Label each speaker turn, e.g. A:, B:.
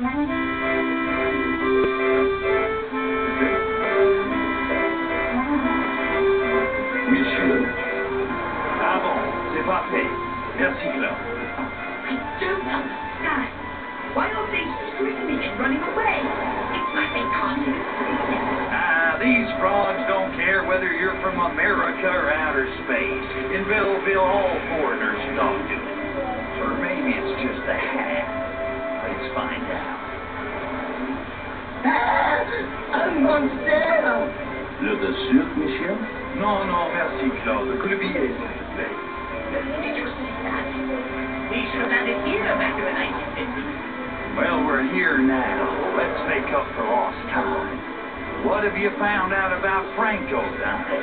A: Monsieur.
B: Ah bon, c'est parfait. Merci, Claude.
C: I don't understand. Why are they screaming and running away? It's like they can't it.
B: Ah, these frogs don't care whether you're from America or outer space. In Belleville, all foreigners talk to find out.
D: Ah, un monster!
A: Le de sucre, monsieur?
B: Non, non, merci, Claude. Que le billet, s'il vous plaît.
C: Did you see that? We should have landed here back in the 1950s.
B: Well, we're here now. Let's make up for lost time. What have you found out about Franco, Dante?